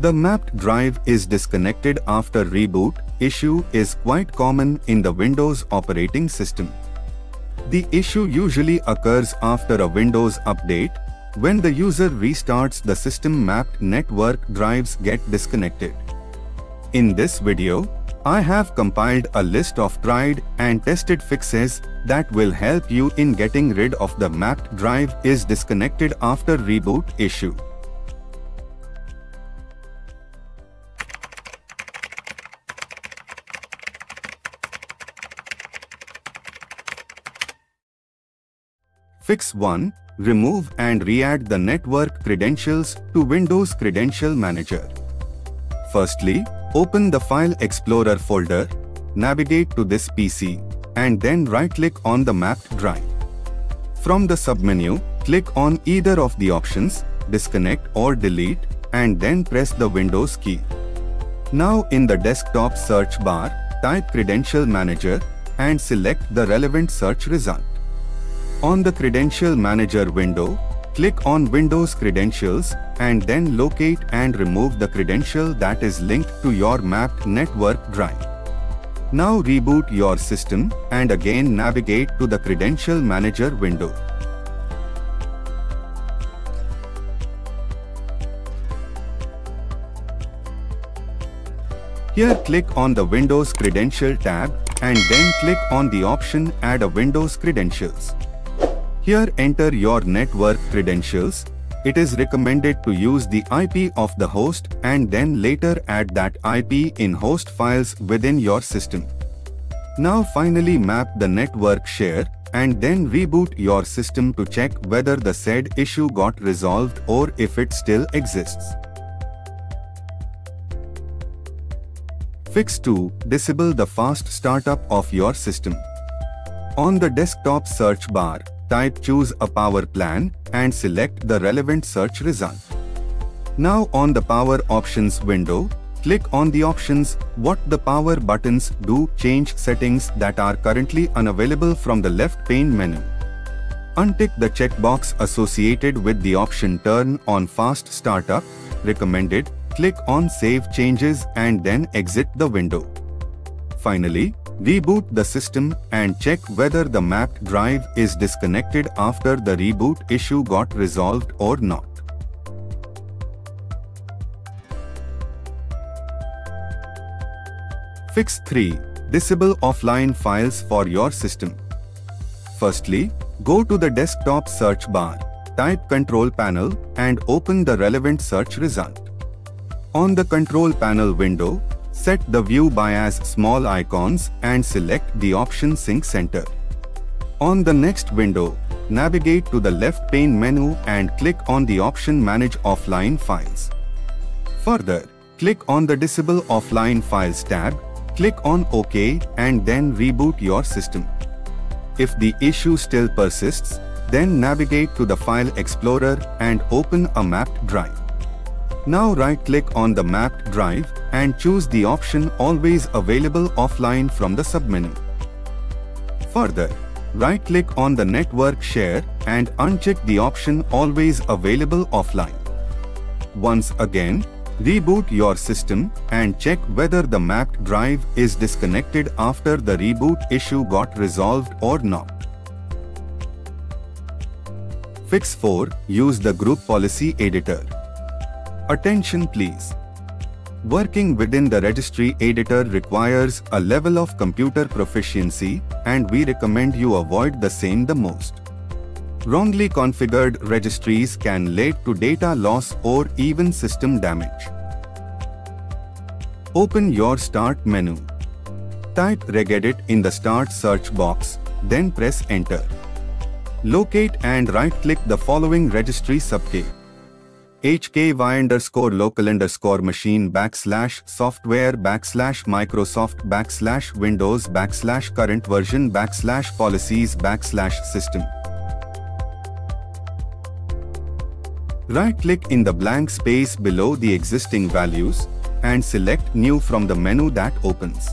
The mapped drive is disconnected after reboot issue is quite common in the Windows operating system. The issue usually occurs after a Windows update when the user restarts the system mapped network drives get disconnected. In this video, I have compiled a list of tried and tested fixes that will help you in getting rid of the mapped drive is disconnected after reboot issue. Fix 1. Remove and re-add the network credentials to Windows Credential Manager. Firstly, open the File Explorer folder, navigate to this PC, and then right-click on the mapped drive. From the submenu, click on either of the options, disconnect or delete, and then press the Windows key. Now in the desktop search bar, type Credential Manager and select the relevant search result. On the Credential Manager window, click on Windows Credentials and then locate and remove the credential that is linked to your mapped network drive. Now reboot your system and again navigate to the Credential Manager window. Here click on the Windows Credential tab and then click on the option Add a Windows Credentials. Here enter your network credentials. It is recommended to use the IP of the host and then later add that IP in host files within your system. Now finally map the network share and then reboot your system to check whether the said issue got resolved or if it still exists. Fix 2. Disable the fast startup of your system. On the desktop search bar, type choose a power plan and select the relevant search result. Now on the power options window, click on the options what the power buttons do change settings that are currently unavailable from the left pane menu. Untick the checkbox associated with the option turn on fast startup, recommended click on Save Changes and then exit the window. Finally, reboot the system and check whether the mapped drive is disconnected after the reboot issue got resolved or not. Fix 3. Disable offline files for your system. Firstly, go to the desktop search bar, type Control Panel and open the relevant search result. On the control panel window, set the view by as small icons and select the option Sync Center. On the next window, navigate to the left pane menu and click on the option Manage Offline Files. Further, click on the Disable Offline Files tab, click on OK and then reboot your system. If the issue still persists, then navigate to the File Explorer and open a mapped drive. Now right-click on the mapped drive and choose the option Always Available Offline from the submenu. Further, right-click on the network share and uncheck the option Always Available Offline. Once again, reboot your system and check whether the mapped drive is disconnected after the reboot issue got resolved or not. Fix 4. Use the Group Policy Editor. Attention please. Working within the registry editor requires a level of computer proficiency and we recommend you avoid the same the most. Wrongly configured registries can lead to data loss or even system damage. Open your Start menu. Type regedit in the Start search box, then press Enter. Locate and right-click the following registry subkey HKEY underscore local underscore machine backslash software backslash Microsoft backslash Windows backslash current version backslash policies backslash system. Right-click in the blank space below the existing values and select New from the menu that opens.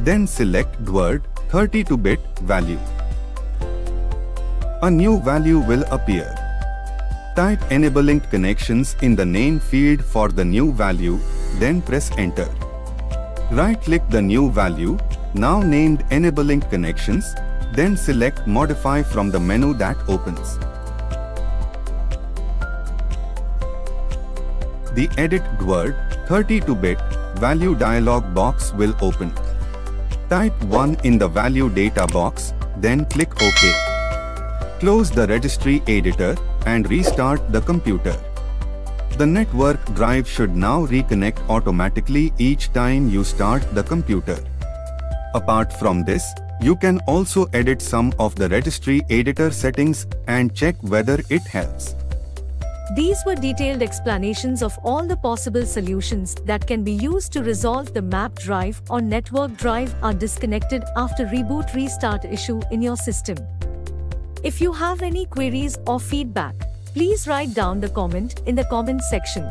Then select Word 32-bit value. A new value will appear. Type Enable Linked Connections in the name field for the new value, then press enter. Right-click the new value, now named Enable Linked Connections, then select Modify from the menu that opens. The Edit DWORD 32-bit value dialog box will open. Type 1 in the value data box, then click OK. Close the registry editor and restart the computer. The network drive should now reconnect automatically each time you start the computer. Apart from this, you can also edit some of the registry editor settings and check whether it helps. These were detailed explanations of all the possible solutions that can be used to resolve the map drive or network drive are disconnected after reboot restart issue in your system. If you have any queries or feedback, please write down the comment in the comment section.